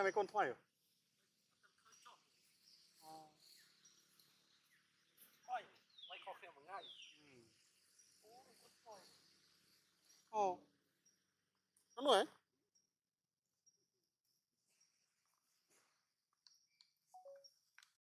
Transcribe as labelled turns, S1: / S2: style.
S1: นั่นไม่ก้นถ้วยเหรออ๋อ
S2: ค่อยไว้คอเครื่องมันง่าย
S1: อืม
S2: โอ้ยก็ค่อย
S1: อ๋อน้องหน่วย